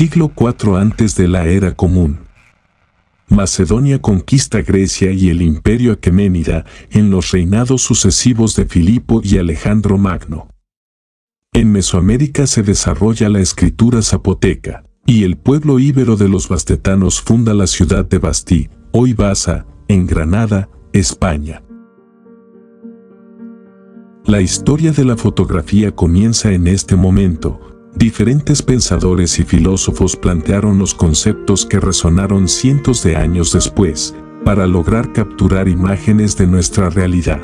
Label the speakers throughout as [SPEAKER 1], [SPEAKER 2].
[SPEAKER 1] siglo IV antes de la era común. Macedonia conquista Grecia y el imperio aqueménida en los reinados sucesivos de Filipo y Alejandro Magno. En Mesoamérica se desarrolla la escritura zapoteca, y el pueblo íbero de los bastetanos funda la ciudad de Bastí, hoy Baza, en Granada, España. La historia de la fotografía comienza en este momento, Diferentes pensadores y filósofos plantearon los conceptos que resonaron cientos de años después, para lograr capturar imágenes de nuestra realidad.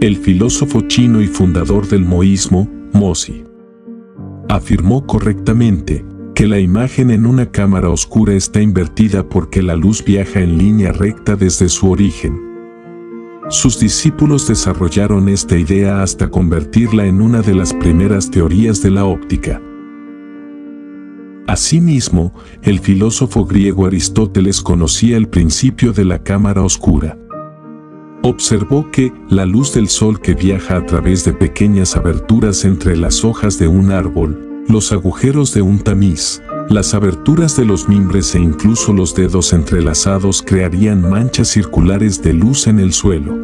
[SPEAKER 1] El filósofo chino y fundador del moísmo, Mozi, afirmó correctamente que la imagen en una cámara oscura está invertida porque la luz viaja en línea recta desde su origen, sus discípulos desarrollaron esta idea hasta convertirla en una de las primeras teorías de la óptica. Asimismo, el filósofo griego Aristóteles conocía el principio de la cámara oscura. Observó que la luz del sol que viaja a través de pequeñas aberturas entre las hojas de un árbol, los agujeros de un tamiz, las aberturas de los mimbres e incluso los dedos entrelazados crearían manchas circulares de luz en el suelo.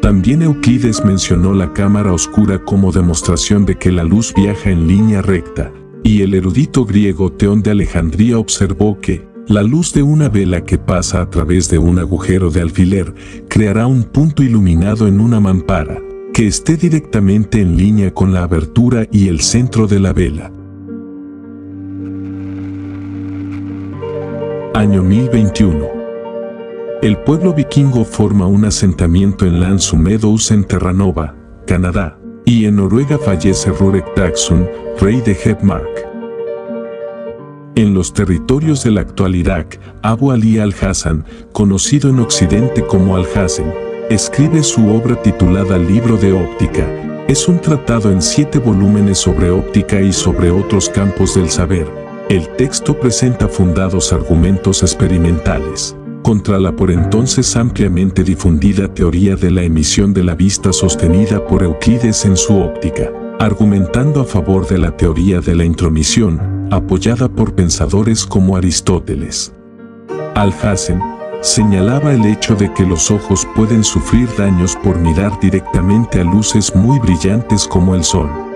[SPEAKER 1] También Euclides mencionó la cámara oscura como demostración de que la luz viaja en línea recta, y el erudito griego Teón de Alejandría observó que, la luz de una vela que pasa a través de un agujero de alfiler creará un punto iluminado en una mampara, que esté directamente en línea con la abertura y el centro de la vela. Año 1021. El pueblo vikingo forma un asentamiento en Lansumedos en Terranova, Canadá, y en Noruega fallece Rurek Daxun, rey de Hedmark. En los territorios del actual Irak, Abu Ali al-Hassan, conocido en Occidente como al-Hassan, escribe su obra titulada Libro de Óptica. Es un tratado en siete volúmenes sobre óptica y sobre otros campos del saber, el texto presenta fundados argumentos experimentales contra la por entonces ampliamente difundida teoría de la emisión de la vista sostenida por Euclides en su óptica, argumentando a favor de la teoría de la intromisión, apoyada por pensadores como Aristóteles. Alhazen señalaba el hecho de que los ojos pueden sufrir daños por mirar directamente a luces muy brillantes como el sol.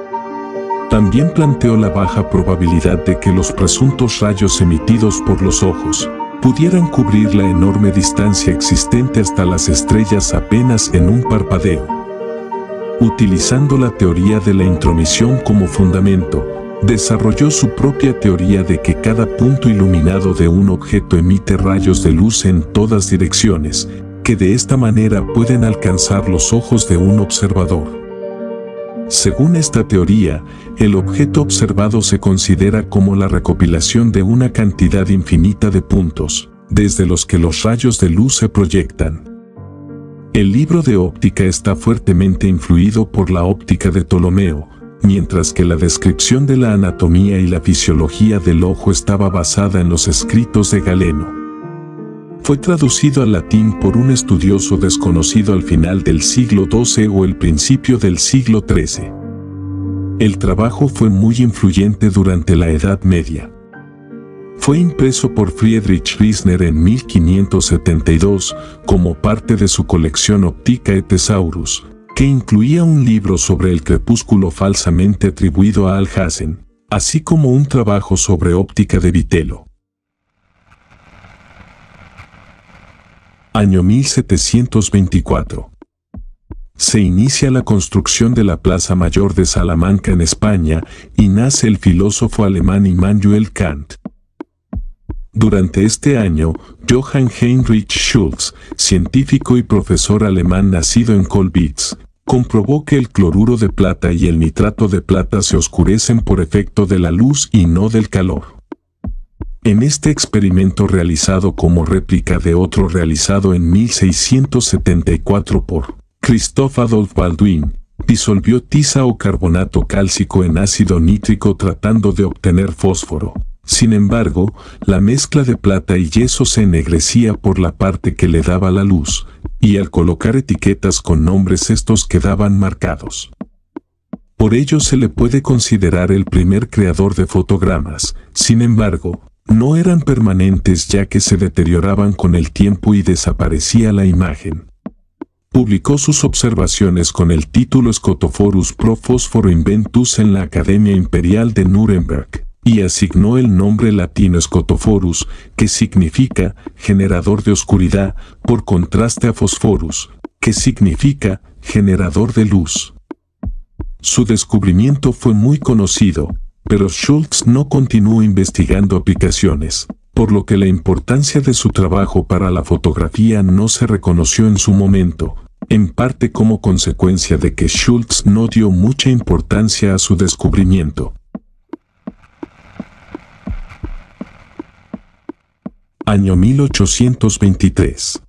[SPEAKER 1] También planteó la baja probabilidad de que los presuntos rayos emitidos por los ojos pudieran cubrir la enorme distancia existente hasta las estrellas apenas en un parpadeo. Utilizando la teoría de la intromisión como fundamento, desarrolló su propia teoría de que cada punto iluminado de un objeto emite rayos de luz en todas direcciones, que de esta manera pueden alcanzar los ojos de un observador. Según esta teoría, el objeto observado se considera como la recopilación de una cantidad infinita de puntos, desde los que los rayos de luz se proyectan. El libro de óptica está fuertemente influido por la óptica de Ptolomeo, mientras que la descripción de la anatomía y la fisiología del ojo estaba basada en los escritos de Galeno fue traducido al latín por un estudioso desconocido al final del siglo XII o el principio del siglo XIII. El trabajo fue muy influyente durante la Edad Media. Fue impreso por Friedrich Riesner en 1572 como parte de su colección Optica Thesaurus, que incluía un libro sobre el crepúsculo falsamente atribuido a Alhazen, así como un trabajo sobre óptica de Vitelo. Año 1724. Se inicia la construcción de la Plaza Mayor de Salamanca en España y nace el filósofo alemán Immanuel Kant. Durante este año, Johann Heinrich Schulz, científico y profesor alemán nacido en Kolbitz, comprobó que el cloruro de plata y el nitrato de plata se oscurecen por efecto de la luz y no del calor. En este experimento realizado como réplica de otro realizado en 1674 por Christoph Adolf Baldwin, disolvió tiza o carbonato cálcico en ácido nítrico tratando de obtener fósforo. Sin embargo, la mezcla de plata y yeso se ennegrecía por la parte que le daba la luz, y al colocar etiquetas con nombres estos quedaban marcados. Por ello se le puede considerar el primer creador de fotogramas. Sin embargo, no eran permanentes ya que se deterioraban con el tiempo y desaparecía la imagen. Publicó sus observaciones con el título Scotophorus Pro Fósforo Inventus en la Academia Imperial de Nuremberg y asignó el nombre latino Scotophorus, que significa generador de oscuridad, por contraste a Phosphorus, que significa generador de luz. Su descubrimiento fue muy conocido, pero Schultz no continuó investigando aplicaciones, por lo que la importancia de su trabajo para la fotografía no se reconoció en su momento, en parte como consecuencia de que Schultz no dio mucha importancia a su descubrimiento. Año 1823.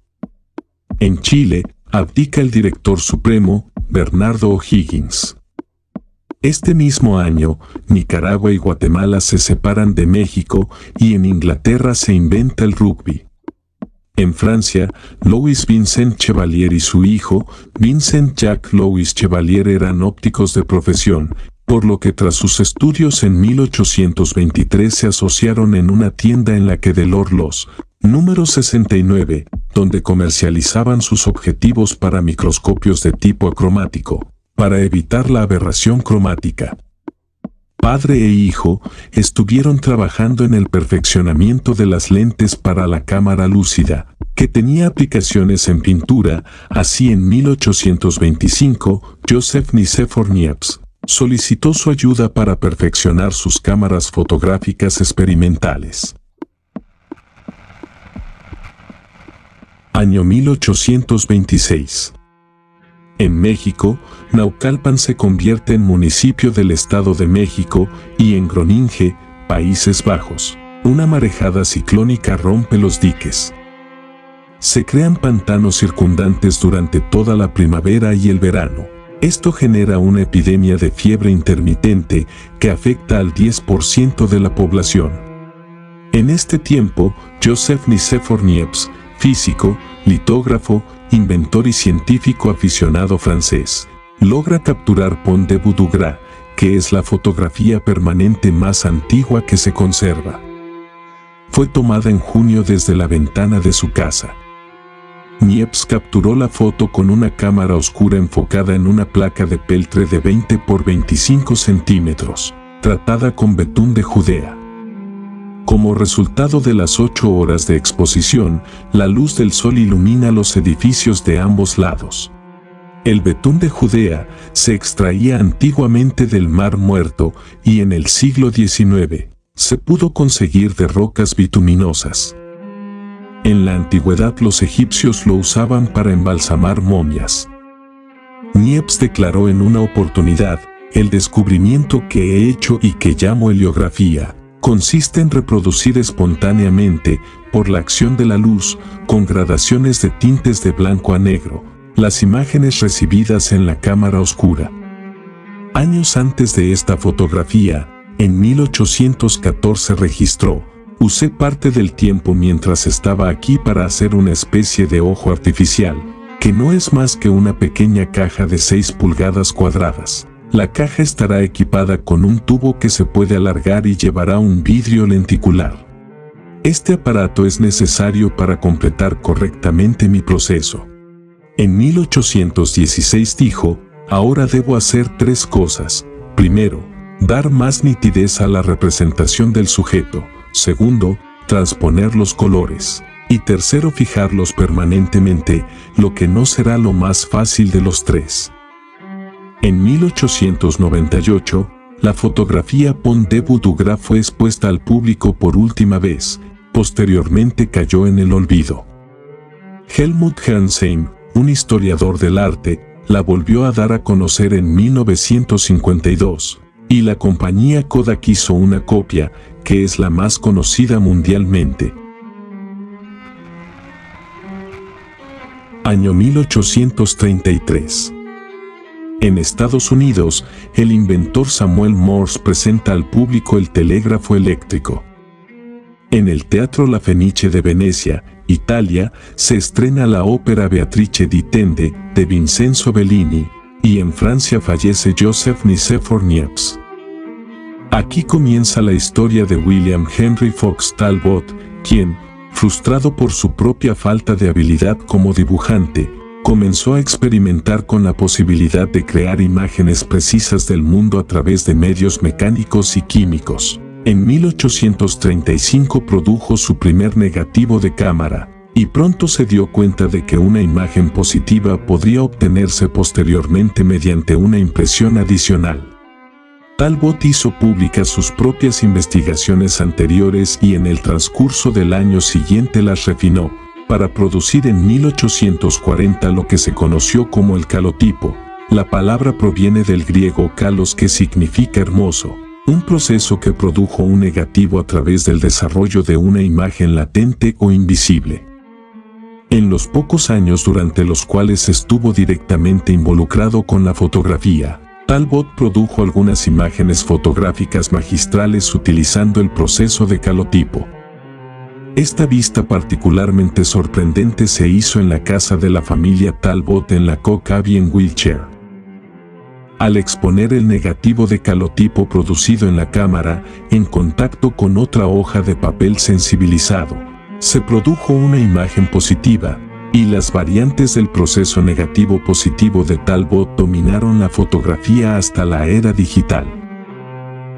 [SPEAKER 1] En Chile, abdica el director supremo, Bernardo O'Higgins. Este mismo año, Nicaragua y Guatemala se separan de México y en Inglaterra se inventa el rugby. En Francia, Louis Vincent Chevalier y su hijo, Vincent Jacques Louis Chevalier eran ópticos de profesión, por lo que tras sus estudios en 1823 se asociaron en una tienda en la que Delors los número 69, donde comercializaban sus objetivos para microscopios de tipo acromático, para evitar la aberración cromática padre e hijo, estuvieron trabajando en el perfeccionamiento de las lentes para la cámara lúcida, que tenía aplicaciones en pintura, así en 1825, Joseph Nicephore Niepce solicitó su ayuda para perfeccionar sus cámaras fotográficas experimentales. Año 1826 en México, Naucalpan se convierte en municipio del Estado de México y en Groninge, Países Bajos, una marejada ciclónica rompe los diques. Se crean pantanos circundantes durante toda la primavera y el verano. Esto genera una epidemia de fiebre intermitente que afecta al 10% de la población. En este tiempo, Joseph Nicephore Niepce, físico, litógrafo, inventor y científico aficionado francés, logra capturar Pont de Boudougras, que es la fotografía permanente más antigua que se conserva. Fue tomada en junio desde la ventana de su casa. Niepce capturó la foto con una cámara oscura enfocada en una placa de peltre de 20 por 25 centímetros, tratada con betún de Judea. Como resultado de las ocho horas de exposición, la luz del sol ilumina los edificios de ambos lados. El betún de Judea se extraía antiguamente del Mar Muerto y en el siglo XIX se pudo conseguir de rocas bituminosas. En la antigüedad los egipcios lo usaban para embalsamar momias. Niepce declaró en una oportunidad, el descubrimiento que he hecho y que llamo heliografía, consiste en reproducir espontáneamente, por la acción de la luz, con gradaciones de tintes de blanco a negro, las imágenes recibidas en la cámara oscura. Años antes de esta fotografía, en 1814 registró, usé parte del tiempo mientras estaba aquí para hacer una especie de ojo artificial, que no es más que una pequeña caja de 6 pulgadas cuadradas. La caja estará equipada con un tubo que se puede alargar y llevará un vidrio lenticular. Este aparato es necesario para completar correctamente mi proceso. En 1816 dijo, ahora debo hacer tres cosas. Primero, dar más nitidez a la representación del sujeto. Segundo, transponer los colores. Y tercero, fijarlos permanentemente, lo que no será lo más fácil de los tres. En 1898, la fotografía Pont de Boudougras fue expuesta al público por última vez, posteriormente cayó en el olvido. Helmut Herrnsheim, un historiador del arte, la volvió a dar a conocer en 1952, y la compañía Kodak hizo una copia, que es la más conocida mundialmente. Año 1833 en Estados Unidos, el inventor Samuel Morse presenta al público el telégrafo eléctrico. En el Teatro La Fenice de Venecia, Italia, se estrena la ópera Beatrice di Tende de Vincenzo Bellini, y en Francia fallece Joseph Nicéphore Niepce. Aquí comienza la historia de William Henry Fox Talbot, quien, frustrado por su propia falta de habilidad como dibujante, comenzó a experimentar con la posibilidad de crear imágenes precisas del mundo a través de medios mecánicos y químicos. En 1835 produjo su primer negativo de cámara, y pronto se dio cuenta de que una imagen positiva podría obtenerse posteriormente mediante una impresión adicional. Talbot hizo públicas sus propias investigaciones anteriores y en el transcurso del año siguiente las refinó, para producir en 1840 lo que se conoció como el calotipo. La palabra proviene del griego kalos que significa hermoso, un proceso que produjo un negativo a través del desarrollo de una imagen latente o invisible. En los pocos años durante los cuales estuvo directamente involucrado con la fotografía, Talbot produjo algunas imágenes fotográficas magistrales utilizando el proceso de calotipo. Esta vista particularmente sorprendente se hizo en la casa de la familia Talbot en la Cock en. Al exponer el negativo de calotipo producido en la cámara en contacto con otra hoja de papel sensibilizado, se produjo una imagen positiva, y las variantes del proceso negativo positivo de Talbot dominaron la fotografía hasta la era digital.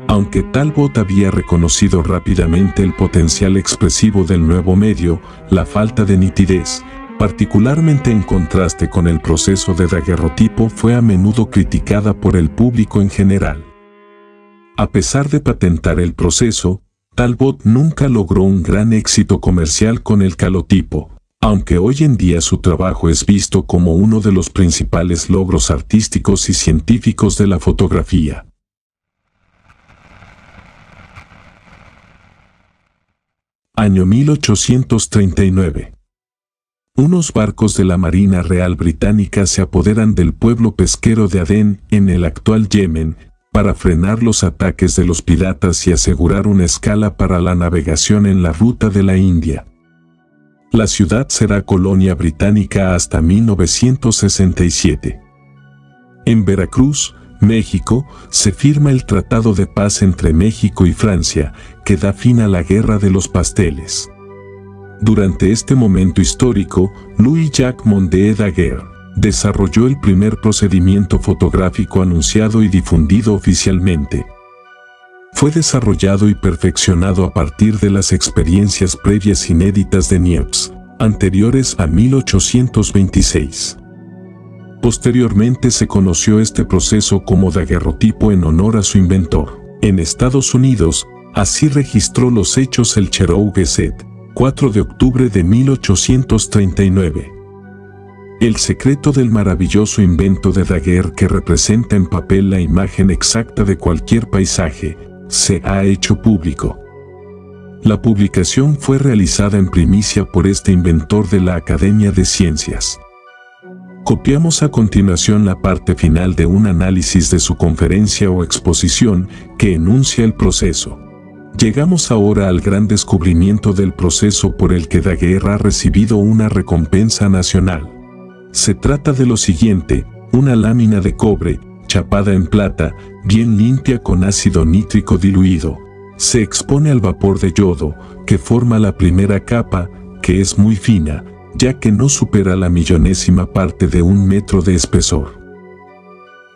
[SPEAKER 1] Aunque Talbot había reconocido rápidamente el potencial expresivo del nuevo medio, la falta de nitidez, particularmente en contraste con el proceso de daguerrotipo, fue a menudo criticada por el público en general. A pesar de patentar el proceso, Talbot nunca logró un gran éxito comercial con el calotipo, aunque hoy en día su trabajo es visto como uno de los principales logros artísticos y científicos de la fotografía. Año 1839. Unos barcos de la Marina Real Británica se apoderan del pueblo pesquero de Adén, en el actual Yemen, para frenar los ataques de los piratas y asegurar una escala para la navegación en la ruta de la India. La ciudad será colonia británica hasta 1967. En Veracruz, México, se firma el Tratado de Paz entre México y Francia, que da fin a la Guerra de los Pasteles. Durante este momento histórico, Louis-Jacques Mondé Daguerre desarrolló el primer procedimiento fotográfico anunciado y difundido oficialmente, fue desarrollado y perfeccionado a partir de las experiencias previas inéditas de Niepce, anteriores a 1826. Posteriormente se conoció este proceso como daguerrotipo en honor a su inventor. En Estados Unidos, así registró los hechos el Cherou Gazette, 4 de octubre de 1839. El secreto del maravilloso invento de Daguerre que representa en papel la imagen exacta de cualquier paisaje, se ha hecho público. La publicación fue realizada en primicia por este inventor de la Academia de Ciencias. Copiamos a continuación la parte final de un análisis de su conferencia o exposición que enuncia el proceso. Llegamos ahora al gran descubrimiento del proceso por el que Daguerre ha recibido una recompensa nacional. Se trata de lo siguiente, una lámina de cobre, chapada en plata, bien limpia con ácido nítrico diluido. Se expone al vapor de yodo, que forma la primera capa, que es muy fina, ya que no supera la millonésima parte de un metro de espesor.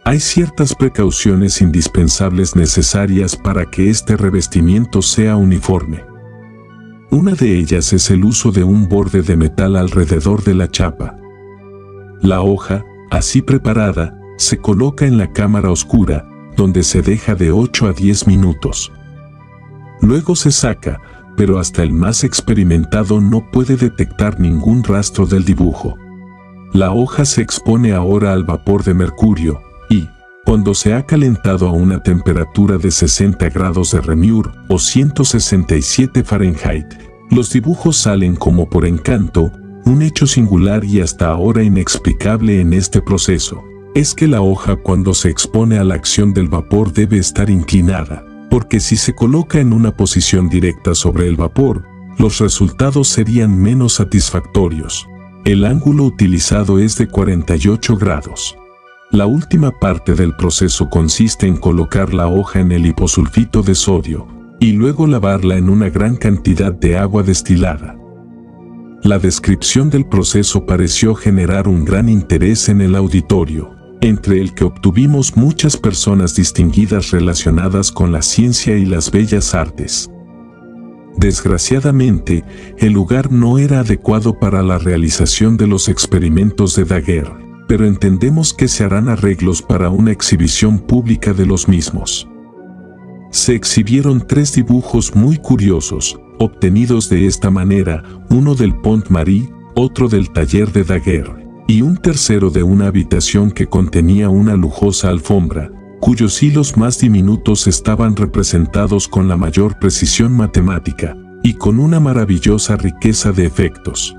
[SPEAKER 1] Hay ciertas precauciones indispensables necesarias para que este revestimiento sea uniforme. Una de ellas es el uso de un borde de metal alrededor de la chapa. La hoja, así preparada, se coloca en la cámara oscura, donde se deja de 8 a 10 minutos. Luego se saca, pero hasta el más experimentado no puede detectar ningún rastro del dibujo. La hoja se expone ahora al vapor de mercurio, y, cuando se ha calentado a una temperatura de 60 grados de Reaumur o 167 Fahrenheit, los dibujos salen como por encanto, un hecho singular y hasta ahora inexplicable en este proceso es que la hoja cuando se expone a la acción del vapor debe estar inclinada, porque si se coloca en una posición directa sobre el vapor, los resultados serían menos satisfactorios. El ángulo utilizado es de 48 grados. La última parte del proceso consiste en colocar la hoja en el hiposulfito de sodio y luego lavarla en una gran cantidad de agua destilada. La descripción del proceso pareció generar un gran interés en el auditorio, entre el que obtuvimos muchas personas distinguidas relacionadas con la ciencia y las bellas artes. Desgraciadamente, el lugar no era adecuado para la realización de los experimentos de Daguerre pero entendemos que se harán arreglos para una exhibición pública de los mismos. Se exhibieron tres dibujos muy curiosos, obtenidos de esta manera, uno del Pont Marie, otro del taller de Daguerre, y un tercero de una habitación que contenía una lujosa alfombra, cuyos hilos más diminutos estaban representados con la mayor precisión matemática, y con una maravillosa riqueza de efectos.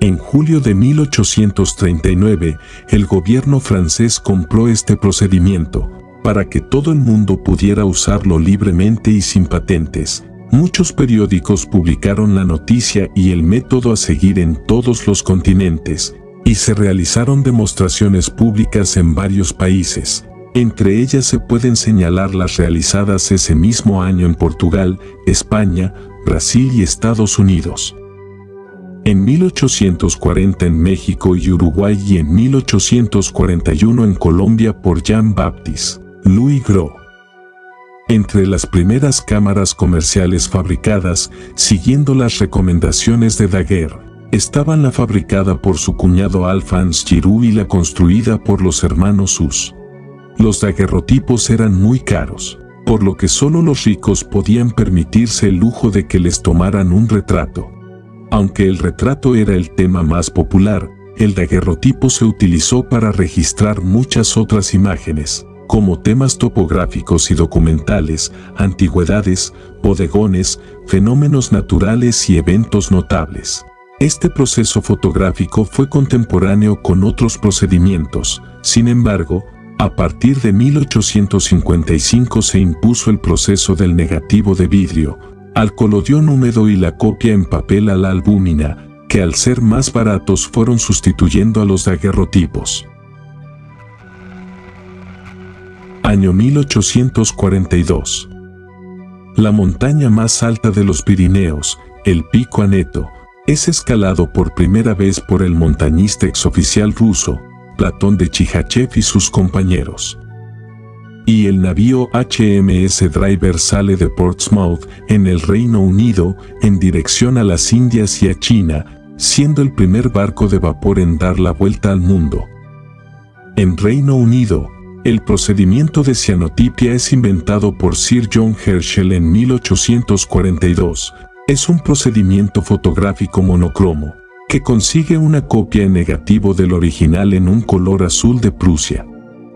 [SPEAKER 1] En julio de 1839, el gobierno francés compró este procedimiento, para que todo el mundo pudiera usarlo libremente y sin patentes. Muchos periódicos publicaron la noticia y el método a seguir en todos los continentes, y se realizaron demostraciones públicas en varios países. Entre ellas se pueden señalar las realizadas ese mismo año en Portugal, España, Brasil y Estados Unidos en 1840 en México y Uruguay y en 1841 en Colombia por Jean-Baptiste Louis Gros. Entre las primeras cámaras comerciales fabricadas, siguiendo las recomendaciones de Daguerre, estaban la fabricada por su cuñado Alphonse Giroux y la construida por los hermanos Sus. Los daguerrotipos eran muy caros, por lo que solo los ricos podían permitirse el lujo de que les tomaran un retrato. Aunque el retrato era el tema más popular, el daguerrotipo se utilizó para registrar muchas otras imágenes, como temas topográficos y documentales, antigüedades, bodegones, fenómenos naturales y eventos notables. Este proceso fotográfico fue contemporáneo con otros procedimientos, sin embargo, a partir de 1855 se impuso el proceso del negativo de vidrio, al colodión húmedo y la copia en papel a la albúmina, que al ser más baratos fueron sustituyendo a los daguerrotipos. Año 1842. La montaña más alta de los Pirineos, el Pico Aneto, es escalado por primera vez por el montañista exoficial ruso, Platón de Chihachev y sus compañeros y el navío HMS Driver sale de Portsmouth, en el Reino Unido, en dirección a las Indias y a China, siendo el primer barco de vapor en dar la vuelta al mundo. En Reino Unido, el procedimiento de cianotipia es inventado por Sir John Herschel en 1842. Es un procedimiento fotográfico monocromo, que consigue una copia en negativo del original en un color azul de Prusia.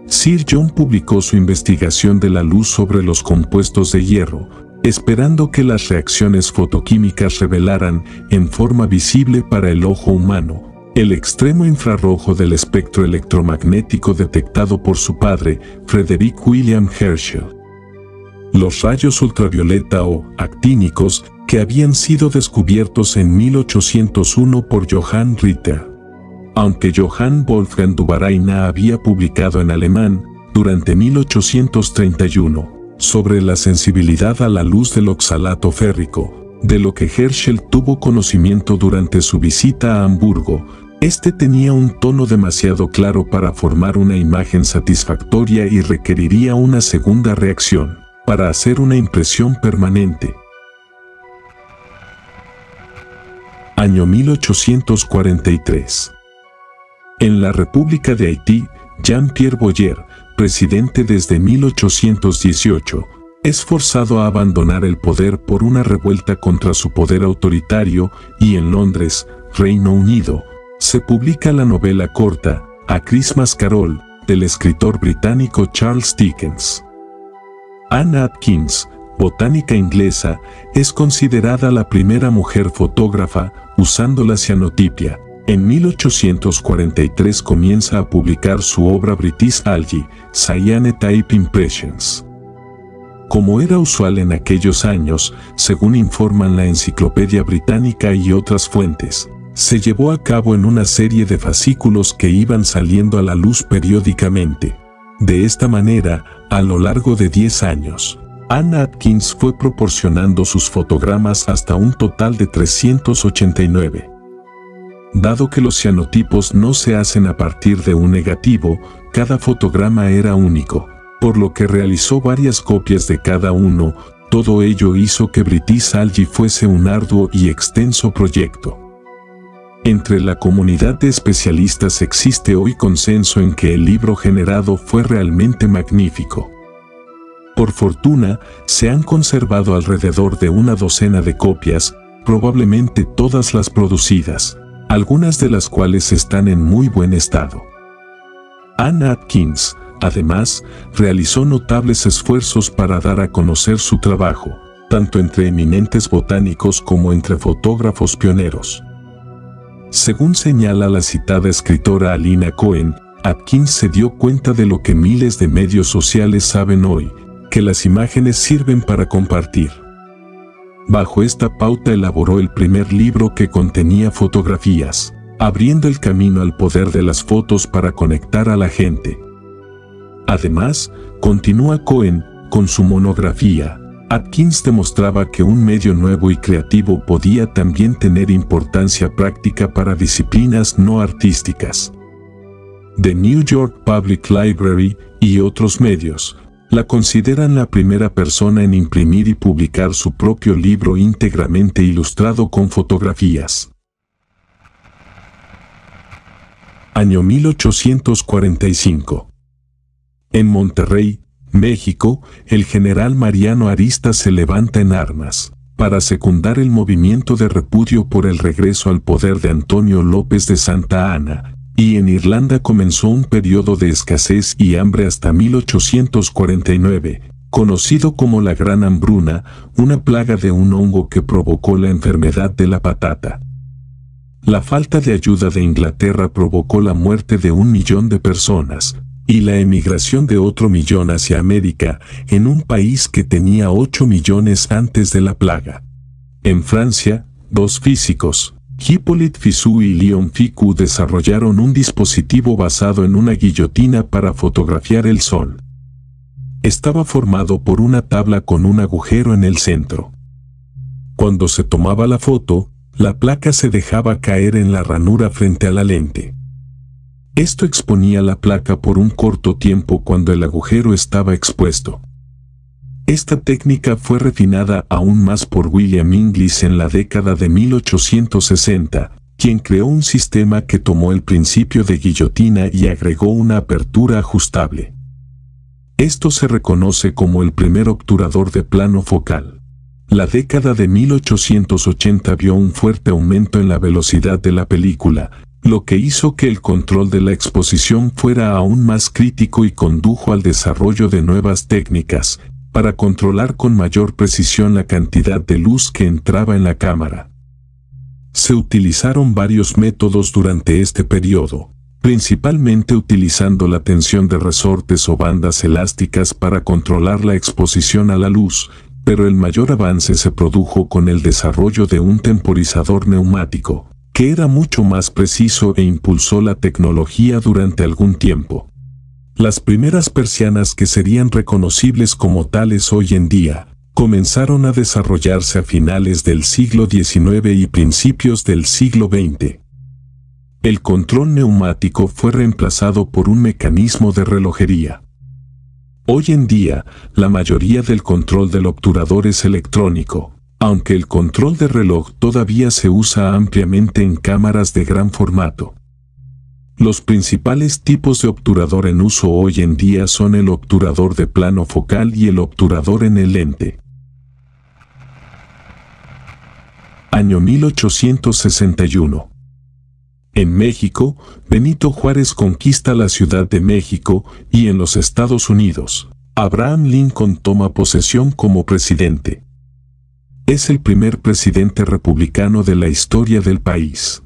[SPEAKER 1] Sir John publicó su investigación de la luz sobre los compuestos de hierro, esperando que las reacciones fotoquímicas revelaran, en forma visible para el ojo humano, el extremo infrarrojo del espectro electromagnético detectado por su padre, Frederick William Herschel. Los rayos ultravioleta o actínicos que habían sido descubiertos en 1801 por Johann Ritter aunque Johann Wolfgang Dubaraina había publicado en alemán, durante 1831, sobre la sensibilidad a la luz del oxalato férrico, de lo que Herschel tuvo conocimiento durante su visita a Hamburgo, este tenía un tono demasiado claro para formar una imagen satisfactoria y requeriría una segunda reacción, para hacer una impresión permanente. Año 1843 en la República de Haití, Jean-Pierre Boyer, presidente desde 1818, es forzado a abandonar el poder por una revuelta contra su poder autoritario y en Londres, Reino Unido, se publica la novela corta, A Christmas Carol, del escritor británico Charles Dickens. Anne Atkins, botánica inglesa, es considerada la primera mujer fotógrafa usando la cianotipia, en 1843 comienza a publicar su obra British Algae, Cyan Type Impressions. Como era usual en aquellos años, según informan la Enciclopedia Británica y otras fuentes, se llevó a cabo en una serie de fascículos que iban saliendo a la luz periódicamente. De esta manera, a lo largo de 10 años, Anne Atkins fue proporcionando sus fotogramas hasta un total de 389. Dado que los cianotipos no se hacen a partir de un negativo, cada fotograma era único, por lo que realizó varias copias de cada uno, todo ello hizo que British Algae fuese un arduo y extenso proyecto. Entre la comunidad de especialistas existe hoy consenso en que el libro generado fue realmente magnífico. Por fortuna, se han conservado alrededor de una docena de copias, probablemente todas las producidas, algunas de las cuales están en muy buen estado. Anne Atkins, además, realizó notables esfuerzos para dar a conocer su trabajo, tanto entre eminentes botánicos como entre fotógrafos pioneros. Según señala la citada escritora Alina Cohen, Atkins se dio cuenta de lo que miles de medios sociales saben hoy, que las imágenes sirven para compartir. Bajo esta pauta elaboró el primer libro que contenía fotografías, abriendo el camino al poder de las fotos para conectar a la gente. Además, continúa Cohen con su monografía, Atkins demostraba que un medio nuevo y creativo podía también tener importancia práctica para disciplinas no artísticas. The New York Public Library y otros medios la consideran la primera persona en imprimir y publicar su propio libro íntegramente ilustrado con fotografías. Año 1845. En Monterrey, México, el general Mariano Arista se levanta en armas para secundar el movimiento de repudio por el regreso al poder de Antonio López de Santa Ana, y en Irlanda comenzó un periodo de escasez y hambre hasta 1849, conocido como la Gran Hambruna, una plaga de un hongo que provocó la enfermedad de la patata. La falta de ayuda de Inglaterra provocó la muerte de un millón de personas, y la emigración de otro millón hacia América, en un país que tenía 8 millones antes de la plaga. En Francia, dos físicos, Hippolyte Fizeau y Leon Ficou desarrollaron un dispositivo basado en una guillotina para fotografiar el sol. Estaba formado por una tabla con un agujero en el centro. Cuando se tomaba la foto, la placa se dejaba caer en la ranura frente a la lente. Esto exponía la placa por un corto tiempo cuando el agujero estaba expuesto. Esta técnica fue refinada aún más por William Inglis en la década de 1860, quien creó un sistema que tomó el principio de guillotina y agregó una apertura ajustable. Esto se reconoce como el primer obturador de plano focal. La década de 1880 vio un fuerte aumento en la velocidad de la película, lo que hizo que el control de la exposición fuera aún más crítico y condujo al desarrollo de nuevas técnicas, para controlar con mayor precisión la cantidad de luz que entraba en la cámara. Se utilizaron varios métodos durante este periodo, principalmente utilizando la tensión de resortes o bandas elásticas para controlar la exposición a la luz, pero el mayor avance se produjo con el desarrollo de un temporizador neumático, que era mucho más preciso e impulsó la tecnología durante algún tiempo. Las primeras persianas que serían reconocibles como tales hoy en día, comenzaron a desarrollarse a finales del siglo XIX y principios del siglo XX. El control neumático fue reemplazado por un mecanismo de relojería. Hoy en día, la mayoría del control del obturador es electrónico, aunque el control de reloj todavía se usa ampliamente en cámaras de gran formato. Los principales tipos de obturador en uso hoy en día son el obturador de plano focal y el obturador en el lente. Año 1861. En México, Benito Juárez conquista la Ciudad de México y en los Estados Unidos, Abraham Lincoln toma posesión como presidente. Es el primer presidente republicano de la historia del país.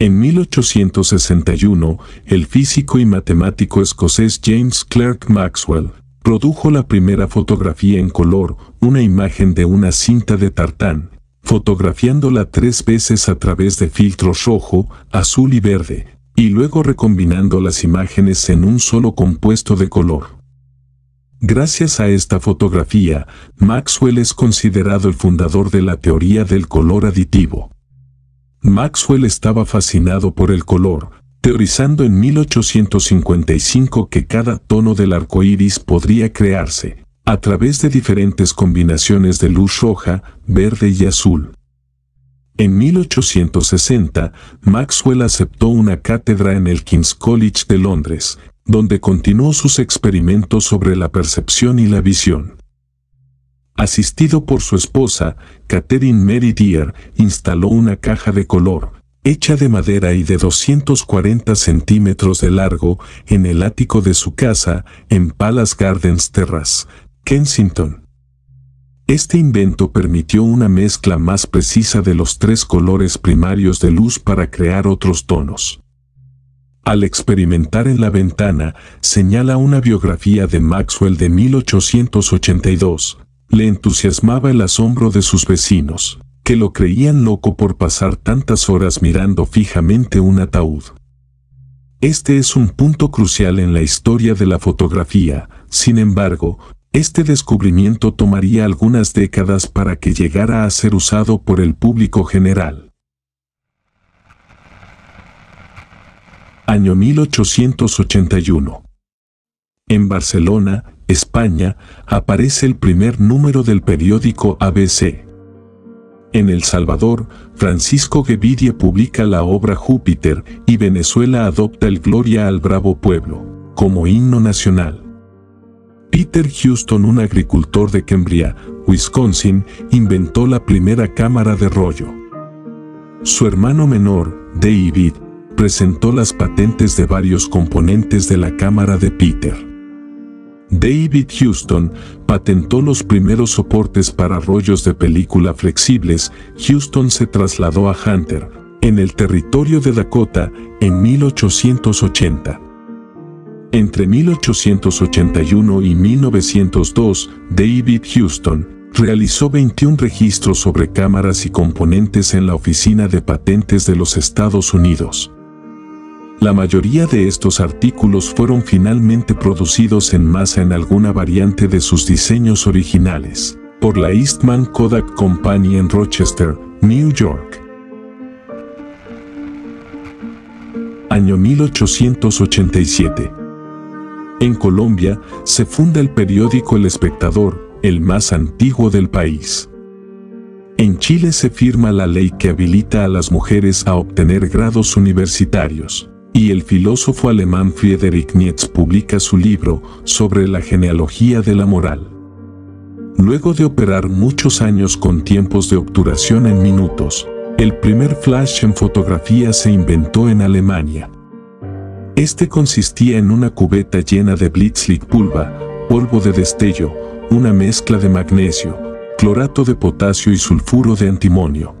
[SPEAKER 1] En 1861, el físico y matemático escocés James Clerk Maxwell produjo la primera fotografía en color, una imagen de una cinta de tartán, fotografiándola tres veces a través de filtros rojo, azul y verde, y luego recombinando las imágenes en un solo compuesto de color. Gracias a esta fotografía, Maxwell es considerado el fundador de la teoría del color aditivo. Maxwell estaba fascinado por el color, teorizando en 1855 que cada tono del arco iris podría crearse a través de diferentes combinaciones de luz roja, verde y azul. En 1860, Maxwell aceptó una cátedra en el King's College de Londres, donde continuó sus experimentos sobre la percepción y la visión. Asistido por su esposa, Catherine Mary Deer, instaló una caja de color, hecha de madera y de 240 centímetros de largo, en el ático de su casa, en Palace Gardens Terrace, Kensington. Este invento permitió una mezcla más precisa de los tres colores primarios de luz para crear otros tonos. Al experimentar en la ventana, señala una biografía de Maxwell de 1882, le entusiasmaba el asombro de sus vecinos, que lo creían loco por pasar tantas horas mirando fijamente un ataúd. Este es un punto crucial en la historia de la fotografía, sin embargo, este descubrimiento tomaría algunas décadas para que llegara a ser usado por el público general. Año 1881. En Barcelona, España, aparece el primer número del periódico ABC. En El Salvador, Francisco Gavidia publica la obra Júpiter y Venezuela adopta el Gloria al Bravo Pueblo como himno nacional. Peter Houston, un agricultor de Cambria, Wisconsin, inventó la primera cámara de rollo. Su hermano menor, David, presentó las patentes de varios componentes de la cámara de Peter. David Houston patentó los primeros soportes para rollos de película flexibles. Houston se trasladó a Hunter, en el territorio de Dakota, en 1880. Entre 1881 y 1902, David Houston realizó 21 registros sobre cámaras y componentes en la Oficina de Patentes de los Estados Unidos. La mayoría de estos artículos fueron finalmente producidos en masa en alguna variante de sus diseños originales, por la Eastman Kodak Company en Rochester, New York. Año 1887. En Colombia se funda el periódico El Espectador, el más antiguo del país. En Chile se firma la ley que habilita a las mujeres a obtener grados universitarios y el filósofo alemán Friedrich Nietzsche publica su libro sobre la genealogía de la moral. Luego de operar muchos años con tiempos de obturación en minutos, el primer flash en fotografía se inventó en Alemania. Este consistía en una cubeta llena de Blitzlicht pulva, polvo de destello, una mezcla de magnesio, clorato de potasio y sulfuro de antimonio.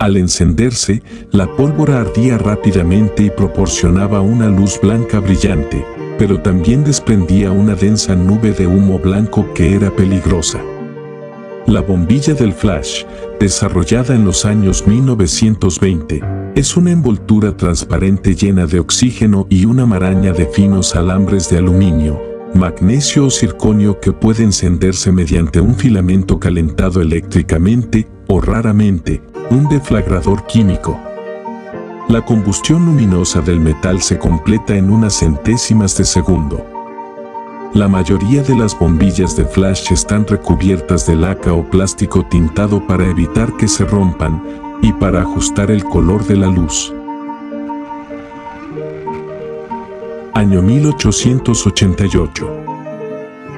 [SPEAKER 1] Al encenderse, la pólvora ardía rápidamente y proporcionaba una luz blanca brillante, pero también desprendía una densa nube de humo blanco que era peligrosa. La bombilla del flash, desarrollada en los años 1920, es una envoltura transparente llena de oxígeno y una maraña de finos alambres de aluminio, magnesio o circonio que puede encenderse mediante un filamento calentado eléctricamente o raramente un deflagrador químico. La combustión luminosa del metal se completa en unas centésimas de segundo. La mayoría de las bombillas de flash están recubiertas de laca o plástico tintado para evitar que se rompan y para ajustar el color de la luz. Año 1888.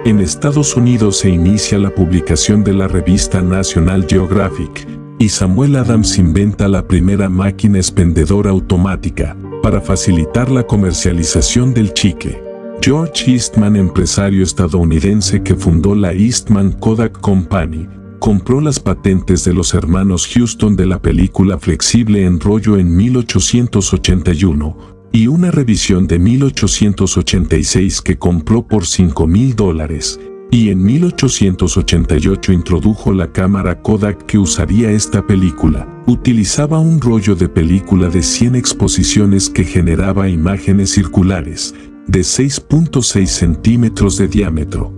[SPEAKER 1] En Estados Unidos se inicia la publicación de la revista National Geographic, y Samuel Adams inventa la primera máquina expendedora automática para facilitar la comercialización del chicle. George Eastman, empresario estadounidense que fundó la Eastman Kodak Company, compró las patentes de los hermanos Houston de la película flexible en rollo en 1881 y una revisión de 1886 que compró por 5 mil dólares y en 1888 introdujo la cámara Kodak que usaría esta película. Utilizaba un rollo de película de 100 exposiciones que generaba imágenes circulares, de 6.6 centímetros de diámetro.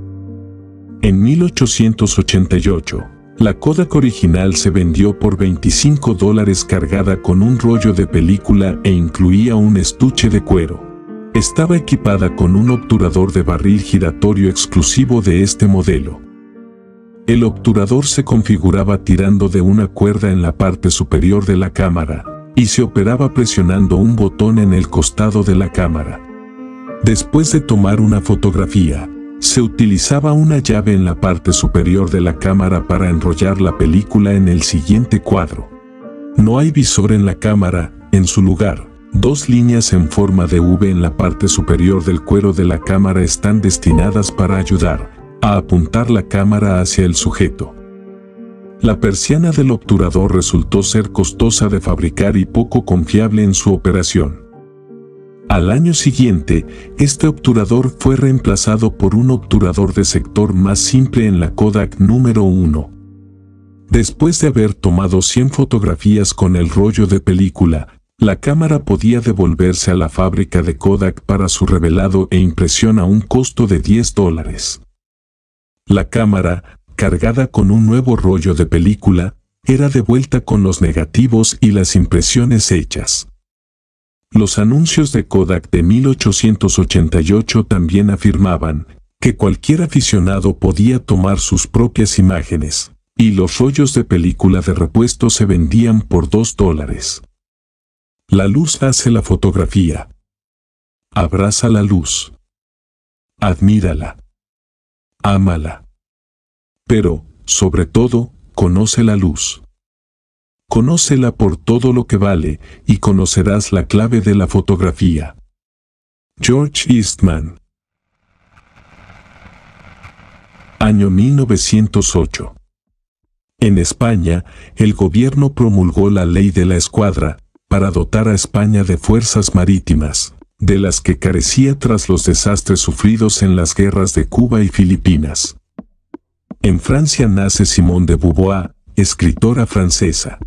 [SPEAKER 1] En 1888, la Kodak original se vendió por 25 dólares cargada con un rollo de película e incluía un estuche de cuero. Estaba equipada con un obturador de barril giratorio exclusivo de este modelo. El obturador se configuraba tirando de una cuerda en la parte superior de la cámara y se operaba presionando un botón en el costado de la cámara. Después de tomar una fotografía, se utilizaba una llave en la parte superior de la cámara para enrollar la película en el siguiente cuadro. No hay visor en la cámara, en su lugar, Dos líneas en forma de V en la parte superior del cuero de la cámara están destinadas para ayudar a apuntar la cámara hacia el sujeto. La persiana del obturador resultó ser costosa de fabricar y poco confiable en su operación. Al año siguiente, este obturador fue reemplazado por un obturador de sector más simple en la Kodak número 1. Después de haber tomado 100 fotografías con el rollo de película, la cámara podía devolverse a la fábrica de Kodak para su revelado e impresión a un costo de 10 dólares. La cámara, cargada con un nuevo rollo de película, era devuelta con los negativos y las impresiones hechas. Los anuncios de Kodak de 1888 también afirmaban que cualquier aficionado podía tomar sus propias imágenes, y los rollos de película de repuesto se vendían por 2 dólares. La luz hace la fotografía. Abraza la luz. Admírala. Ámala. Pero, sobre todo, conoce la luz. Conócela por todo lo que vale y conocerás la clave de la fotografía. George Eastman Año 1908 En España, el gobierno promulgó la ley de la escuadra, para dotar a España de fuerzas marítimas, de las que carecía tras los desastres sufridos en las guerras de Cuba y Filipinas. En Francia nace Simone de Beauvoir, escritora francesa.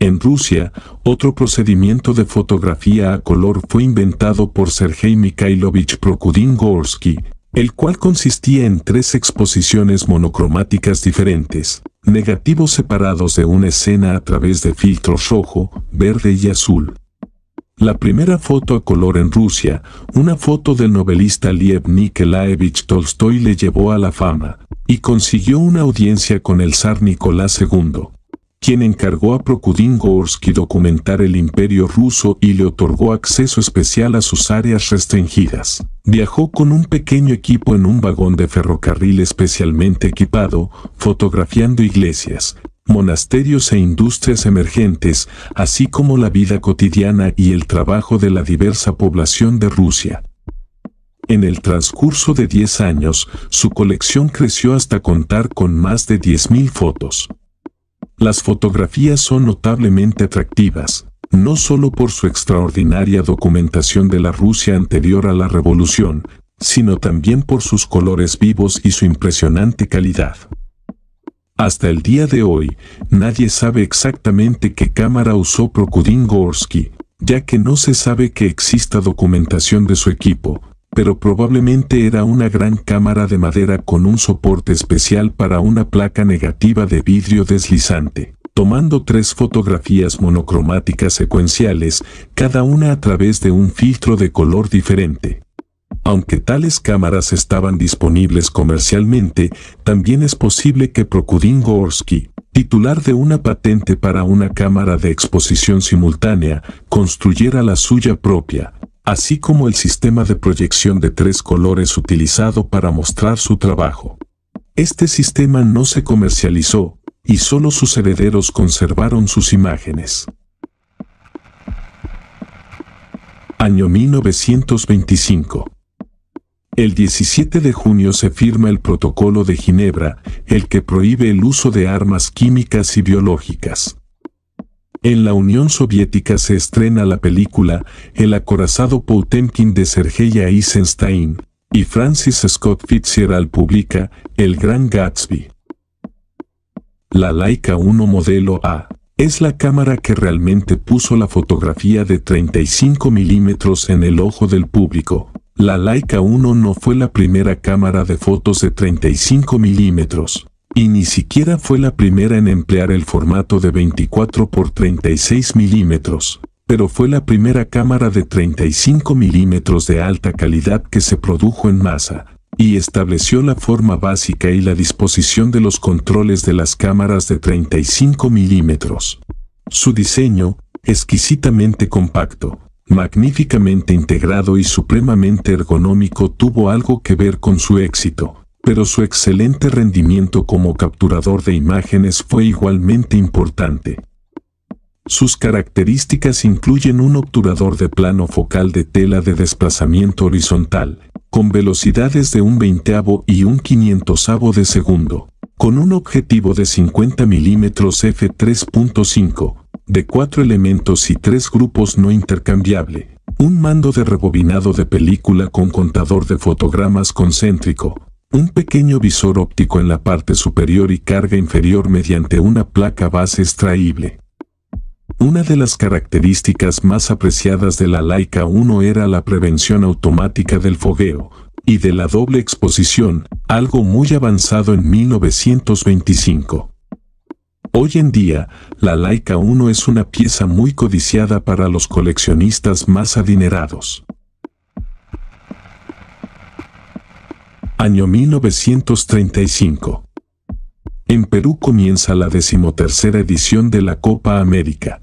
[SPEAKER 1] En Rusia, otro procedimiento de fotografía a color fue inventado por Sergei Mikhailovich Prokudin-Gorsky, el cual consistía en tres exposiciones monocromáticas diferentes, negativos separados de una escena a través de filtros rojo, verde y azul. La primera foto a color en Rusia, una foto del novelista Liev Nikolaevich Tolstoy le llevó a la fama, y consiguió una audiencia con el zar Nicolás II quien encargó a Prokudin Gorsky documentar el imperio ruso y le otorgó acceso especial a sus áreas restringidas. Viajó con un pequeño equipo en un vagón de ferrocarril especialmente equipado, fotografiando iglesias, monasterios e industrias emergentes, así como la vida cotidiana y el trabajo de la diversa población de Rusia. En el transcurso de 10 años, su colección creció hasta contar con más de 10.000 fotos. Las fotografías son notablemente atractivas, no solo por su extraordinaria documentación de la Rusia anterior a la revolución, sino también por sus colores vivos y su impresionante calidad. Hasta el día de hoy, nadie sabe exactamente qué cámara usó Prokudin Gorsky, ya que no se sabe que exista documentación de su equipo, pero probablemente era una gran cámara de madera con un soporte especial para una placa negativa de vidrio deslizante, tomando tres fotografías monocromáticas secuenciales, cada una a través de un filtro de color diferente. Aunque tales cámaras estaban disponibles comercialmente, también es posible que Prokudin Gorsky, titular de una patente para una cámara de exposición simultánea, construyera la suya propia, así como el sistema de proyección de tres colores utilizado para mostrar su trabajo. Este sistema no se comercializó, y solo sus herederos conservaron sus imágenes. Año 1925. El 17 de junio se firma el Protocolo de Ginebra, el que prohíbe el uso de armas químicas y biológicas. En la Unión Soviética se estrena la película El acorazado Poutemkin de Sergei Eisenstein, y Francis Scott Fitzgerald publica El Gran Gatsby. La Leica 1 modelo A es la cámara que realmente puso la fotografía de 35 milímetros en el ojo del público. La Leica 1 no fue la primera cámara de fotos de 35 milímetros, y ni siquiera fue la primera en emplear el formato de 24 por 36 milímetros, pero fue la primera cámara de 35 milímetros de alta calidad que se produjo en masa, y estableció la forma básica y la disposición de los controles de las cámaras de 35 milímetros. Su diseño, exquisitamente compacto, magníficamente integrado y supremamente ergonómico tuvo algo que ver con su éxito, pero su excelente rendimiento como capturador de imágenes fue igualmente importante. Sus características incluyen un obturador de plano focal de tela de desplazamiento horizontal, con velocidades de un veinteavo y un quinientosavo de segundo, con un objetivo de 50 mm f3.5, de cuatro elementos y tres grupos no intercambiable, un mando de rebobinado de película con contador de fotogramas concéntrico, un pequeño visor óptico en la parte superior y carga inferior mediante una placa base extraíble. Una de las características más apreciadas de la Leica 1 era la prevención automática del fogueo y de la doble exposición, algo muy avanzado en 1925. Hoy en día, la Leica 1 es una pieza muy codiciada para los coleccionistas más adinerados. Año 1935. En Perú comienza la decimotercera edición de la Copa América.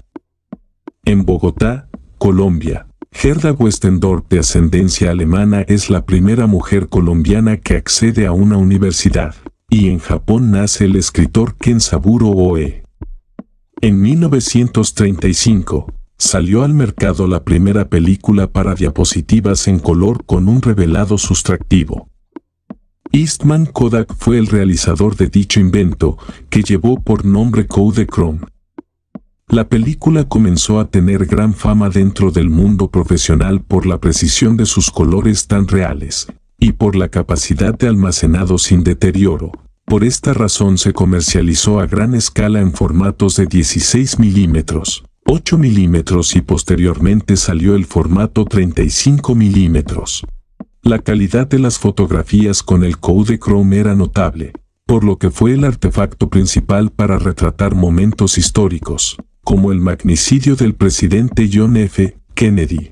[SPEAKER 1] En Bogotá, Colombia, Gerda Westendorp de ascendencia alemana es la primera mujer colombiana que accede a una universidad, y en Japón nace el escritor Kensaburo Oe. En 1935, salió al mercado la primera película para diapositivas en color con un revelado sustractivo. Eastman Kodak fue el realizador de dicho invento, que llevó por nombre Kodachrome, la película comenzó a tener gran fama dentro del mundo profesional por la precisión de sus colores tan reales, y por la capacidad de almacenado sin deterioro. Por esta razón se comercializó a gran escala en formatos de 16 milímetros, 8 milímetros y posteriormente salió el formato 35 milímetros. La calidad de las fotografías con el Kodachrome era notable, por lo que fue el artefacto principal para retratar momentos históricos, como el magnicidio del presidente John F. Kennedy.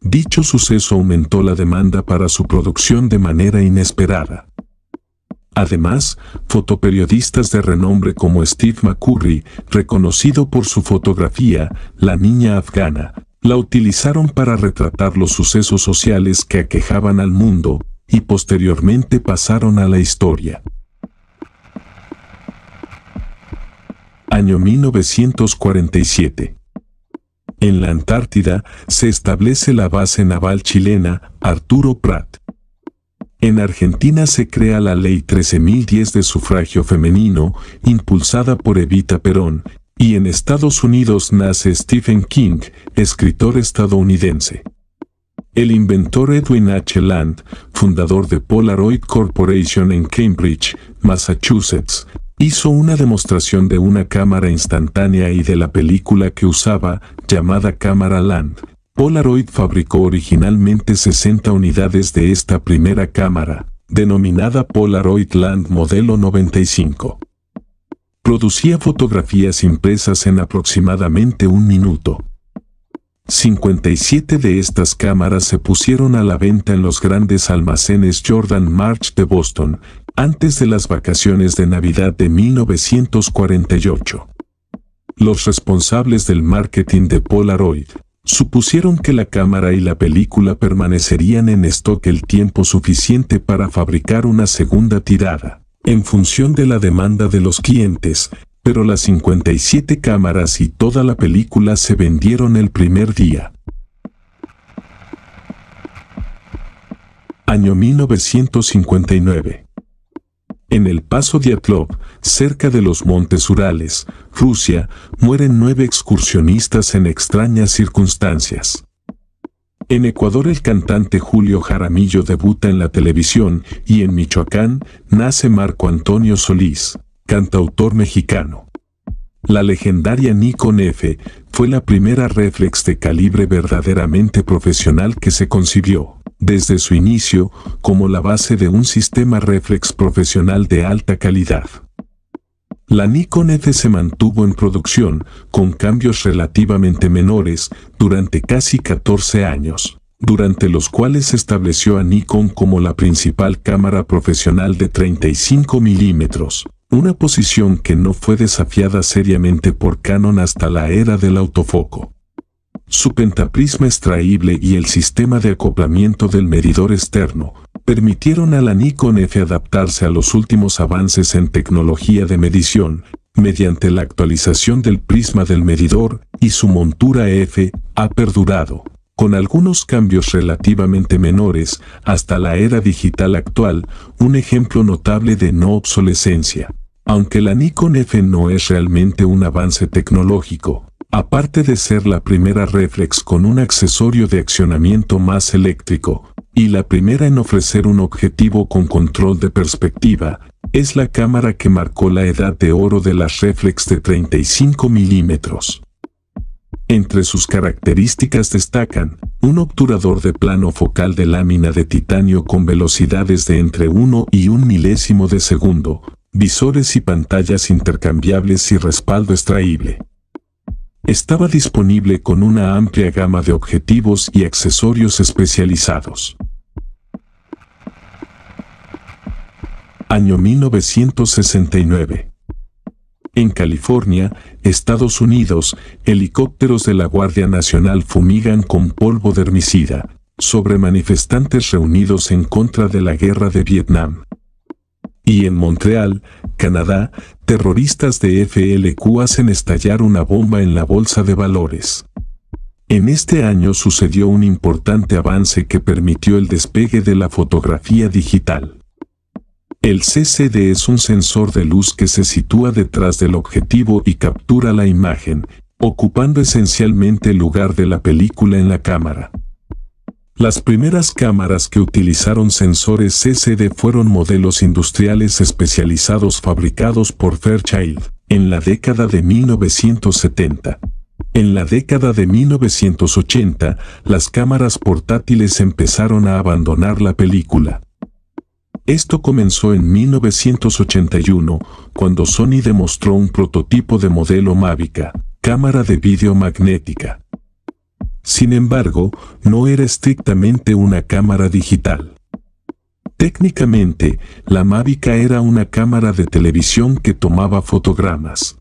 [SPEAKER 1] Dicho suceso aumentó la demanda para su producción de manera inesperada. Además, fotoperiodistas de renombre como Steve McCurry, reconocido por su fotografía, La Niña Afgana, la utilizaron para retratar los sucesos sociales que aquejaban al mundo, y posteriormente pasaron a la historia. Año 1947. En la Antártida se establece la base naval chilena Arturo Prat. En Argentina se crea la Ley 13.010 de sufragio femenino, impulsada por Evita Perón, y en Estados Unidos nace Stephen King, escritor estadounidense. El inventor Edwin H. Land, fundador de Polaroid Corporation en Cambridge, Massachusetts, hizo una demostración de una cámara instantánea y de la película que usaba, llamada cámara Land. Polaroid fabricó originalmente 60 unidades de esta primera cámara, denominada Polaroid Land modelo 95. Producía fotografías impresas en aproximadamente un minuto. 57 de estas cámaras se pusieron a la venta en los grandes almacenes Jordan March de Boston, antes de las vacaciones de Navidad de 1948. Los responsables del marketing de Polaroid supusieron que la cámara y la película permanecerían en stock el tiempo suficiente para fabricar una segunda tirada, en función de la demanda de los clientes, pero las 57 cámaras y toda la película se vendieron el primer día. Año 1959. En el paso Diatlov, cerca de los montes Urales, Rusia, mueren nueve excursionistas en extrañas circunstancias. En Ecuador el cantante Julio Jaramillo debuta en la televisión y en Michoacán nace Marco Antonio Solís, cantautor mexicano. La legendaria Nikon F fue la primera reflex de calibre verdaderamente profesional que se concibió, desde su inicio, como la base de un sistema reflex profesional de alta calidad. La Nikon F se mantuvo en producción, con cambios relativamente menores, durante casi 14 años, durante los cuales estableció a Nikon como la principal cámara profesional de 35 milímetros, una posición que no fue desafiada seriamente por Canon hasta la era del autofoco. Su pentaprisma extraíble y el sistema de acoplamiento del medidor externo permitieron a la Nikon F adaptarse a los últimos avances en tecnología de medición, mediante la actualización del prisma del medidor y su montura F ha perdurado, con algunos cambios relativamente menores, hasta la era digital actual, un ejemplo notable de no obsolescencia. Aunque la Nikon F no es realmente un avance tecnológico, aparte de ser la primera reflex con un accesorio de accionamiento más eléctrico, y la primera en ofrecer un objetivo con control de perspectiva, es la cámara que marcó la edad de oro de las reflex de 35 milímetros. Entre sus características destacan un obturador de plano focal de lámina de titanio con velocidades de entre 1 y 1 milésimo de segundo, visores y pantallas intercambiables y respaldo extraíble. Estaba disponible con una amplia gama de objetivos y accesorios especializados. Año 1969. En California, Estados Unidos, helicópteros de la Guardia Nacional fumigan con polvo de herbicida sobre manifestantes reunidos en contra de la guerra de Vietnam. Y en Montreal, Canadá, terroristas de FLQ hacen estallar una bomba en la bolsa de valores. En este año sucedió un importante avance que permitió el despegue de la fotografía digital. El CCD es un sensor de luz que se sitúa detrás del objetivo y captura la imagen, ocupando esencialmente el lugar de la película en la cámara. Las primeras cámaras que utilizaron sensores CCD fueron modelos industriales especializados fabricados por Fairchild en la década de 1970. En la década de 1980, las cámaras portátiles empezaron a abandonar la película. Esto comenzó en 1981, cuando Sony demostró un prototipo de modelo Mavica, cámara de vídeo magnética. Sin embargo, no era estrictamente una cámara digital. Técnicamente, la Mavica era una cámara de televisión que tomaba fotogramas.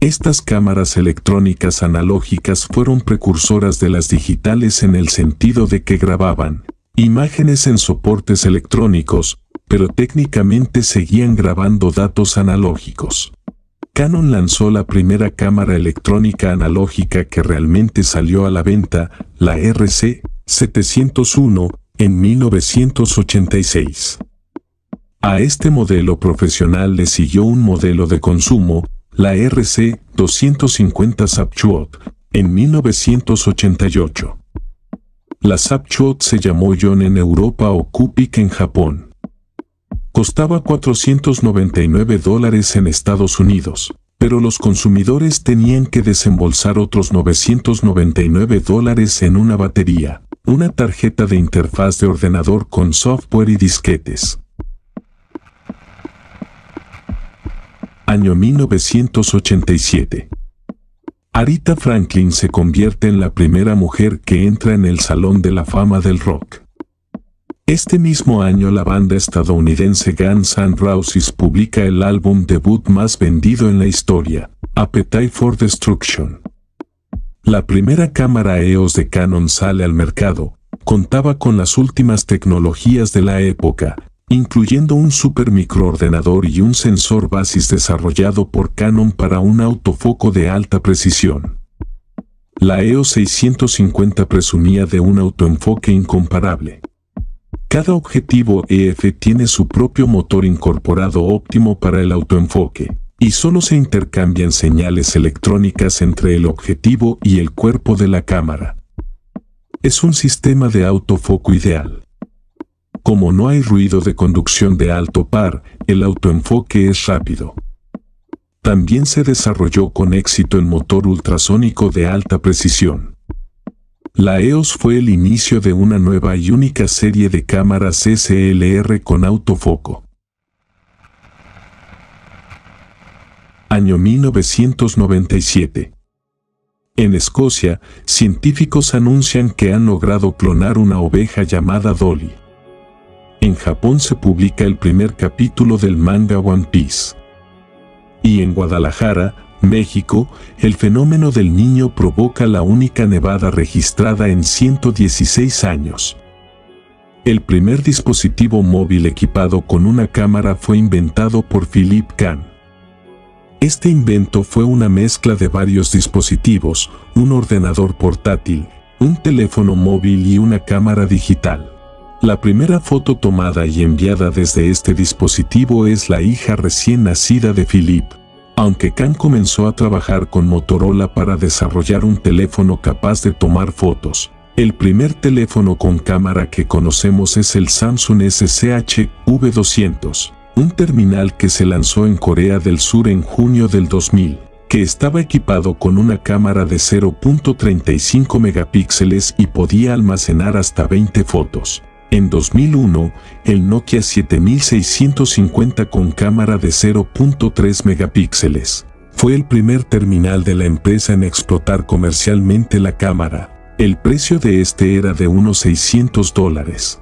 [SPEAKER 1] Estas cámaras electrónicas analógicas fueron precursoras de las digitales en el sentido de que grababan imágenes en soportes electrónicos, pero técnicamente seguían grabando datos analógicos. Canon lanzó la primera cámara electrónica analógica que realmente salió a la venta, la RC701, en 1986. A este modelo profesional le siguió un modelo de consumo, la RC250 Sapchuot, en 1988. La Sapchuot se llamó Yon en Europa o Kupik en Japón. Costaba 499 dólares en Estados Unidos, pero los consumidores tenían que desembolsar otros 999 dólares en una batería, una tarjeta de interfaz de ordenador con software y disquetes. Año 1987. Arita Franklin se convierte en la primera mujer que entra en el Salón de la Fama del Rock. Este mismo año la banda estadounidense Guns N' Roses publica el álbum debut más vendido en la historia, Appetite for Destruction. La primera cámara EOS de Canon sale al mercado, contaba con las últimas tecnologías de la época, incluyendo un super microordenador y un sensor basis desarrollado por Canon para un autofoco de alta precisión. La EOS 650 presumía de un autoenfoque incomparable. Cada objetivo EF tiene su propio motor incorporado óptimo para el autoenfoque, y solo se intercambian señales electrónicas entre el objetivo y el cuerpo de la cámara. es un sistema de autofoco ideal. Como no hay ruido de conducción de alto par, el autoenfoque es rápido. También se desarrolló con éxito el motor ultrasónico de alta precisión. La EOS fue el inicio de una nueva y única serie de cámaras SLR con autofoco. Año 1997. En Escocia, científicos anuncian que han logrado clonar una oveja llamada Dolly. En Japón se publica el primer capítulo del manga One Piece. Y en Guadalajara, México, el fenómeno del niño provoca la única nevada registrada en 116 años. El primer dispositivo móvil equipado con una cámara fue inventado por Philip Kahn. Este invento fue una mezcla de varios dispositivos, un ordenador portátil, un teléfono móvil y una cámara digital. La primera foto tomada y enviada desde este dispositivo es la hija recién nacida de Philip. Aunque Khan comenzó a trabajar con Motorola para desarrollar un teléfono capaz de tomar fotos, el primer teléfono con cámara que conocemos es el Samsung SCH V200 un terminal que se lanzó en Corea del Sur en junio del 2000, que estaba equipado con una cámara de 0.35 megapíxeles y podía almacenar hasta 20 fotos. En 2001, el Nokia 7650 con cámara de 0.3 megapíxeles fue el primer terminal de la empresa en explotar comercialmente la cámara. El precio de este era de unos 600 dólares.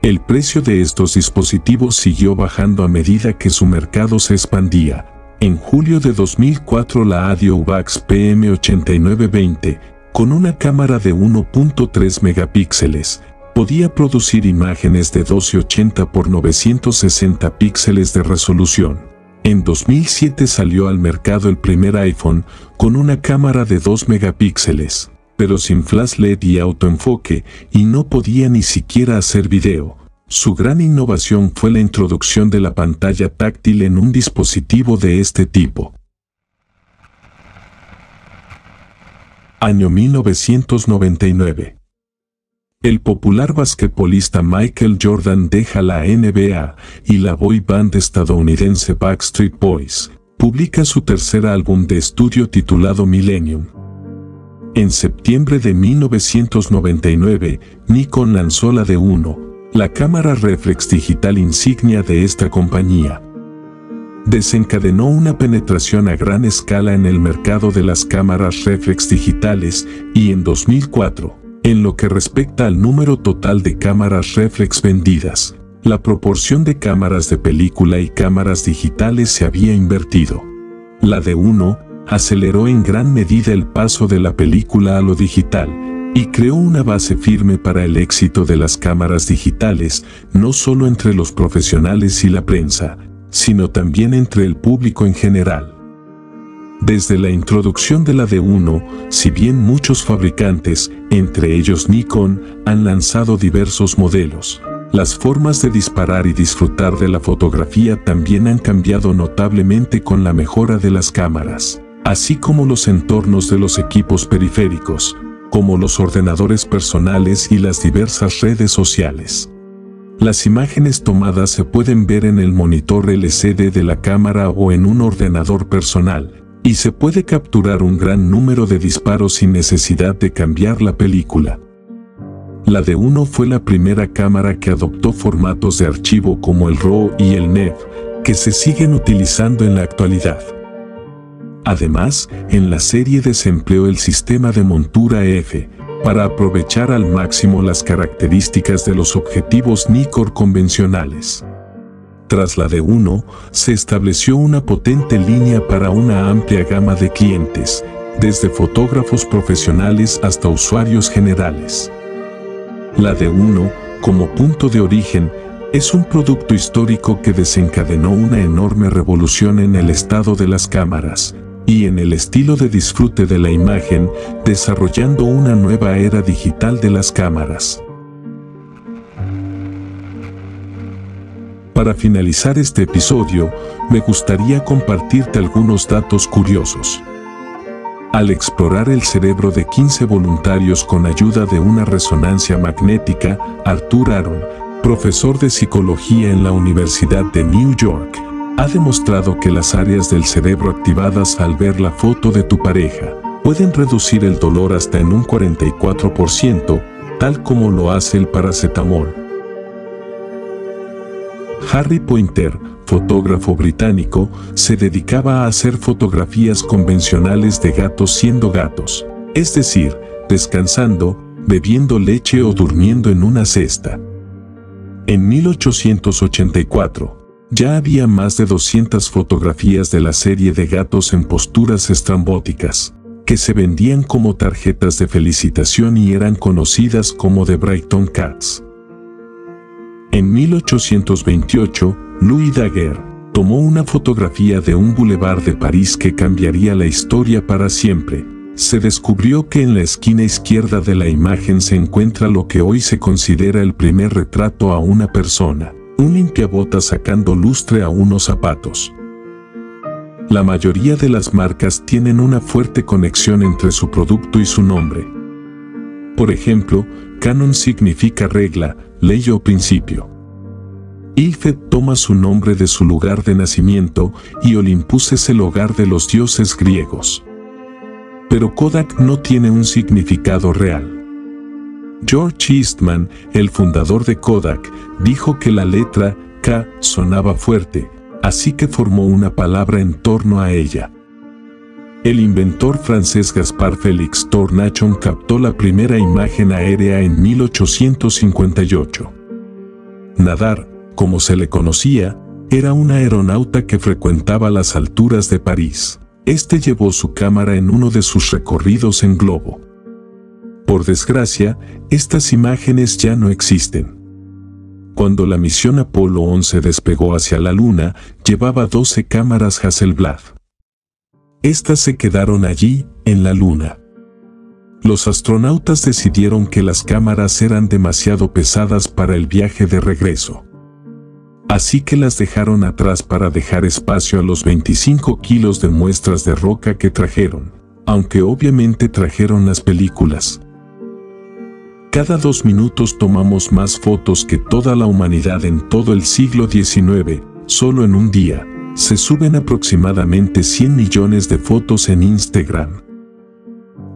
[SPEAKER 1] El precio de estos dispositivos siguió bajando a medida que su mercado se expandía. En julio de 2004 la AudioVax PM8920, con una cámara de 1.3 megapíxeles, podía producir imágenes de 1280 x 960 píxeles de resolución. En 2007 salió al mercado el primer iPhone con una cámara de 2 megapíxeles pero sin flash LED y autoenfoque, y no podía ni siquiera hacer video. Su gran innovación fue la introducción de la pantalla táctil en un dispositivo de este tipo. Año 1999. El popular basquetbolista Michael Jordan deja la NBA y la boy band estadounidense Backstreet Boys publica su tercer álbum de estudio titulado Millennium. En septiembre de 1999, Nikon lanzó la D1, la cámara reflex digital insignia de esta compañía. Desencadenó una penetración a gran escala en el mercado de las cámaras reflex digitales y en 2004, en lo que respecta al número total de cámaras reflex vendidas, la proporción de cámaras de película y cámaras digitales se había invertido. La D1 aceleró en gran medida el paso de la película a lo digital y creó una base firme para el éxito de las cámaras digitales, no solo entre los profesionales y la prensa, sino también entre el público en general. Desde la introducción de la D1, si bien muchos fabricantes, entre ellos Nikon, han lanzado diversos modelos, las formas de disparar y disfrutar de la fotografía también han cambiado notablemente con la mejora de las cámaras así como los entornos de los equipos periféricos, como los ordenadores personales y las diversas redes sociales. Las imágenes tomadas se pueden ver en el monitor LCD de la cámara o en un ordenador personal, y se puede capturar un gran número de disparos sin necesidad de cambiar la película. La D1 fue la primera cámara que adoptó formatos de archivo como el RAW y el NEV, que se siguen utilizando en la actualidad. Además, en la serie desempleó el sistema de montura F para aprovechar al máximo las características de los objetivos Nikon convencionales. Tras la D1, se estableció una potente línea para una amplia gama de clientes, desde fotógrafos profesionales hasta usuarios generales. La D1, como punto de origen, es un producto histórico que desencadenó una enorme revolución en el estado de las cámaras, y en el estilo de disfrute de la imagen, desarrollando una nueva era digital de las cámaras. Para finalizar este episodio, me gustaría compartirte algunos datos curiosos. al explorar el cerebro de 15 voluntarios con ayuda de una resonancia magnética, Arthur Aaron, profesor de psicología en la Universidad de New York, ha demostrado que las áreas del cerebro activadas al ver la foto de tu pareja pueden reducir el dolor hasta en un 44%, tal como lo hace el paracetamol. Harry Pointer, fotógrafo británico, se dedicaba a hacer fotografías convencionales de gatos siendo gatos, es decir, descansando, bebiendo leche o durmiendo en una cesta. En 1884, ya había más de 200 fotografías de la serie de gatos en posturas estrambóticas, que se vendían como tarjetas de felicitación y eran conocidas como The Brighton Cats. En 1828, Louis Daguerre tomó una fotografía de un boulevard de París que cambiaría la historia para siempre. Se descubrió que en la esquina izquierda de la imagen se encuentra lo que hoy se considera el primer retrato a una persona, un limpiabotas sacando lustre a unos zapatos. La mayoría de las marcas tienen una fuerte conexión entre su producto y su nombre. Por ejemplo, Canon significa regla, ley o principio. Ilfet toma su nombre de su lugar de nacimiento y Olympus es el hogar de los dioses griegos. Pero Kodak no tiene un significado real. George Eastman, el fundador de Kodak, dijo que la letra K sonaba fuerte, así que formó una palabra en torno a ella. El inventor francés Gaspard Félix Tornachon captó la primera imagen aérea en 1858. Nadar, como se le conocía, era un aeronauta que frecuentaba las alturas de París. Este llevó su cámara en uno de sus recorridos en globo. Por desgracia, estas imágenes ya no existen. Cuando la misión Apolo 11 despegó hacia la Luna, llevaba 12 cámaras Hasselblad. Estas se quedaron allí, en la Luna. Los astronautas decidieron que las cámaras eran demasiado pesadas para el viaje de regreso. Así que las dejaron atrás para dejar espacio a los 25 kilos de muestras de roca que trajeron, aunque obviamente trajeron las películas. Cada dos minutos tomamos más fotos que toda la humanidad en todo el siglo XIX, solo en un día se suben aproximadamente 100 millones de fotos en Instagram.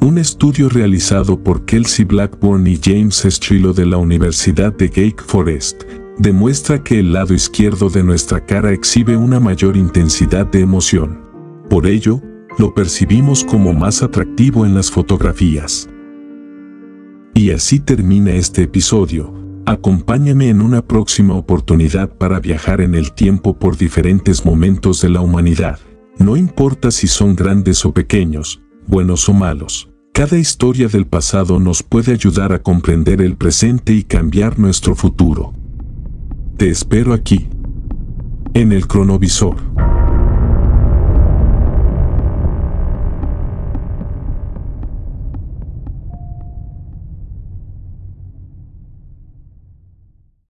[SPEAKER 1] Un estudio realizado por Kelsey Blackburn y James Strilo de la Universidad de Wake Forest demuestra que el lado izquierdo de nuestra cara exhibe una mayor intensidad de emoción. Por ello, lo percibimos como más atractivo en las fotografías. Y así termina este episodio, Acompáñame en una próxima oportunidad para viajar en el tiempo por diferentes momentos de la humanidad. No importa si son grandes o pequeños, buenos o malos. Cada historia del pasado nos puede ayudar a comprender el presente y cambiar nuestro futuro. Te espero aquí, en el cronovisor.